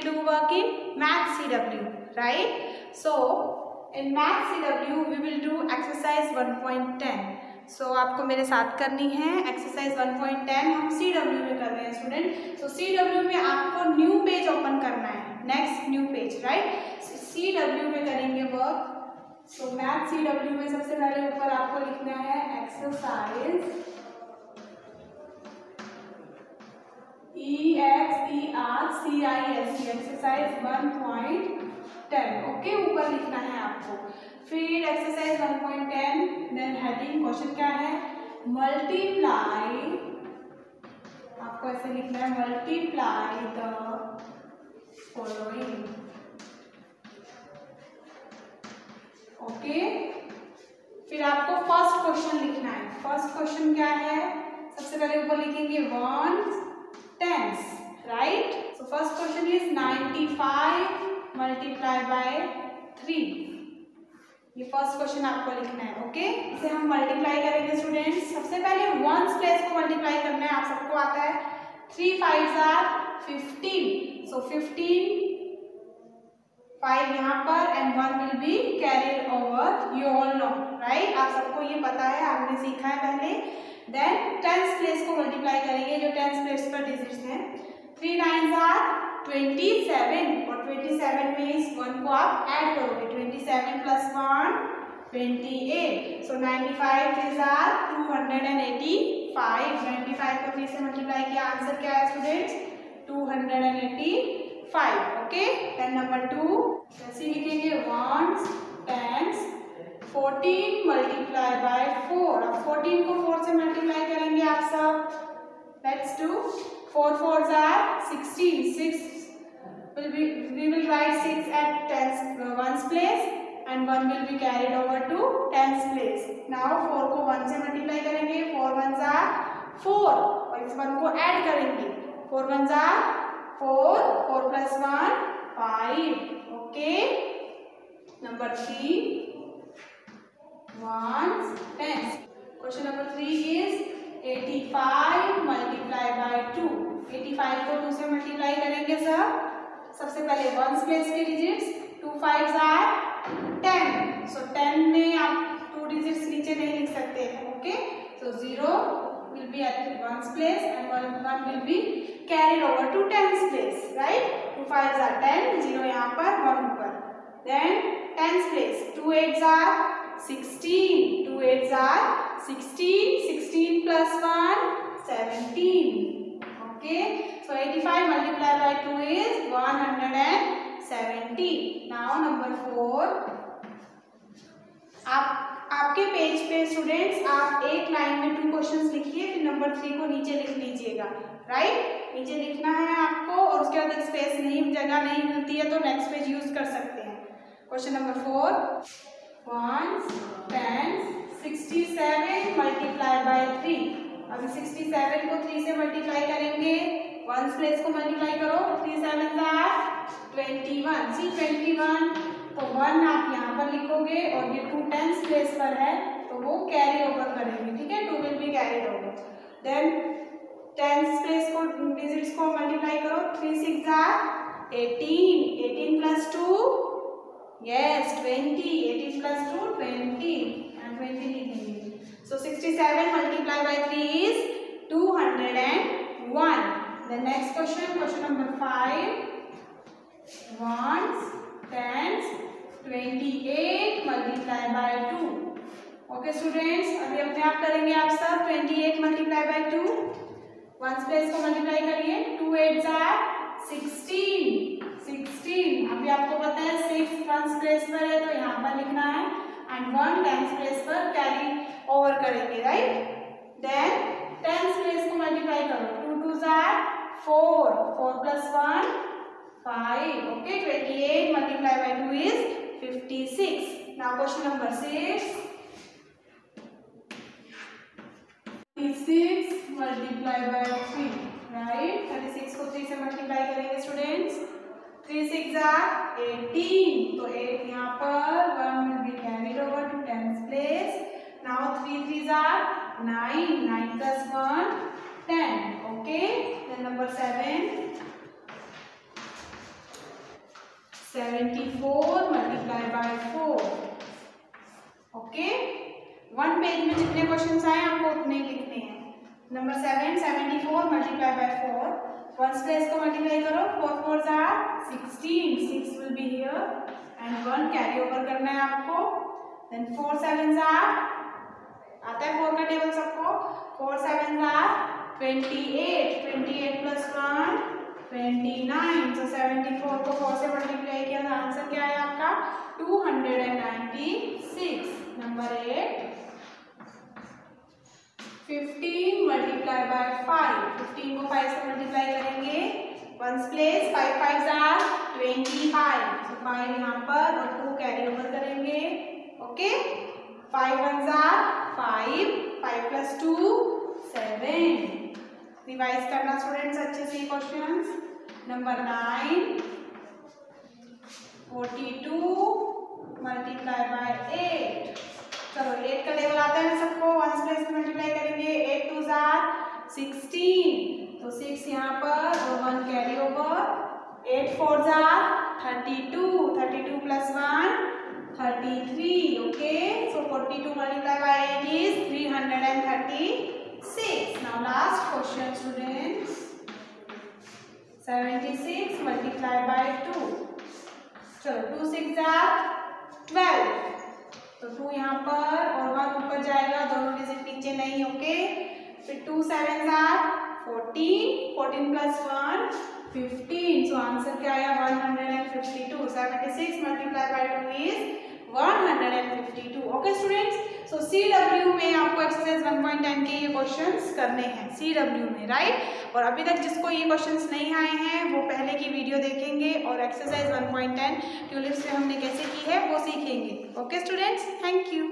will do work in math cw right? So in math cw we will do exercise 1.10 so so, आपको मेरे साथ करनी है exercise 1.10 हम सी डब्ल्यू में कर रहे हैं स्टूडेंट सो सी डब्ल्यू में आपको न्यू पेज ओपन करना है next new page write C W में करेंगे work so math C W में सबसे पहले ऊपर आपको लिखना है exercise X E C exercise one point ten okay ऊपर लिखना है आपको। फिर exercise one point ten then heading question क्या है? मल्टीप्लाई आपको ऐसे लिखना है मल्टीप्लाई द फॉलोइंग ओके फिर आपको फ़र्स्ट क्वेश्चन लिखना है। फ़र्स्ट क्वेश्चन क्या है? सबसे पहले ऊपर लिखेंगे one question is ninety five multiply by three ये फ़र्स्ट क्वेश्चन आपको लिखना है ओके इसे हम मल्टीप्लाई करेंगे स्टूडेंट्स सबसे पहले वंस प्लेस को मल्टीप्लाई करना है, आप सबको आता है. Three five are fifteen so fifteen five यहाँ पर and one will be carried over you all know right आप सबको ये पता है, आपने सीखा है पहले. देन टेंस प्लेस को मल्टीप्लाई करेंगे, जो टेंस प्लेस पर डिजिट्स हैं. Three nine are twenty seven और ट्वेंटी सेवन में इस वन को आप ऐड करोगे. Twenty seven plus one twenty eight so ninety five is are two hundred and eighty five ninety five को थ्री से मल्टीप्लाई किया. आंसर क्या है students two hundred and eighty five okay then number two ऐसे लिखेंगे ones tens fourteen multiply by four अब fourteen को four से मल्टीप्लाई करेंगे आप सब. Let's do four four are sixteen six will be we will write 6 at tens uh, ones place and 1 will be carried over to tens place now 4 को 1 से multiply करेंगे 4 ones are 4 और इस 1 को ऐड करेंगे 4 ones are 4 4 plus 1 5 okay number 3 ones tens question number 3 is 85 multiply by 2 85 को 2 से multiply करेंगे सर। सबसे पहले वंस प्लेस के digits, two five are ten. So ten में आप टू डिजिट्स नीचे नहीं लिख सकते okay so zero will be at ones place and one will be carried over to tens place right two five are ten zero यहाँ पर one ऊपर। Then tens place two eight are sixteen two eight are sixteen sixteen plus one seventeen Okay, so 85 multiplied by 2 is 170. Now number 4. आप आपके page पे students आप एक line में two questions लिखिए फिर नंबर थ्री को नीचे लिख लीजिएगा। राइट नीचे लिखना है आपको और उसके बाद स्पेस नहीं जगह नहीं मिलती है तो नेक्स्ट पेज यूज़ कर सकते हैं। Question number four one ten sixty seven multiply by three sixty seven को थ्री से मल्टीप्लाई करेंगे. वन प्लेस को मल्टीप्लाई करो. Three seven twenty one see twenty one तो वन आप यहाँ पर लिखोगे और ये टू टेंस प्लेस पर है तो वो कैरी ओवर करेंगे. ठीक है? Two will be carry over then tens place को डिजिट्स को मल्टीप्लाई करो. Three six are eighteen eighteen plus two yes twenty eighteen plus two twenty twenty लिखेंगे. So 67 multiplied by 3 is 201. The next question, question number 5. Ones, tens, 28 multiplied by 2. Okay students अभी अपने आप करेंगे आप सब 28 multiply by 2 ones place को multiply करिए two eight are sixteen sixteen अभी आपको पता है सिक्स वंस प्लेस पर है तो यहाँ पर लिखना है एंड वन टेंस प्लेस पर कैरी ओवर करेंगे राइट देन टेंस प्लेस को मल्टीप्लाई करो। Two two are four four plus one five okay twenty eight multiply by two is fifty six now question number six six multiply by three right thirty six को three से multiply करेंगे students three six are eighteen तो eight यहाँ पर one will be carried over to 9. 9 plus 1, 10. Okay. Then number 7. Seventy four multiply by four okay one page में जितने question आए आपको उतने लिखने हैं number seven seventy four multiply by four one place को मल्टीप्लाई करो four four are sixteen six will be here and one carry over करना है आपको देन फोर सेवन आर आता है फोर का टेबल सबको? Four seven are twenty eight twenty eight plus one twenty nine तो सेवेंटी फोर को four से मल्टीप्लाई किया तो आंसर क्या है आपका? Two hundred and ninety six number eight fifteen multiply by five fifteen को फाइव से मल्टीप्लाई करेंगे. Ones place five five are twenty five five यहाँ पर और टू कैरी ओवर करेंगे. Okay five one are five five plus two seven revise करना students अच्छे से number nine forty two multiply by eight चलो एट का टेबल आता है सबको? वन प्लेस मल्टीप्लाई करेंगे. एट टू जार सिक्सटीन तो सिक्स यहाँ पर और one carry over eight four are thirty two thirty two plus one thirty three okay so forty two multiply by eight is three hundred and thirty 6. Now, last question, students. 76 multiplied by 2. चलो two six are twelve तो two यहाँ पर और one ऊपर जाएगा, दोनों digit नीचे नहीं ओके फिर two seven are fourteen fourteen plus one fifteen so answer क्या आया? One hundred and fifty two seventy six multiply by two is one hundred and fifty two okay students so C W में आपको exercise one point ten के ये questions करने हैं। W में right और अभी तक जिसको ये क्वेश्चंस नहीं आए हैं, वो पहले की वीडियो देखेंगे और एक्सरसाइज वन पॉइंट टेन ट्यूलिप्स में हमने कैसे की है, वो सीखेंगे। Okay students thank you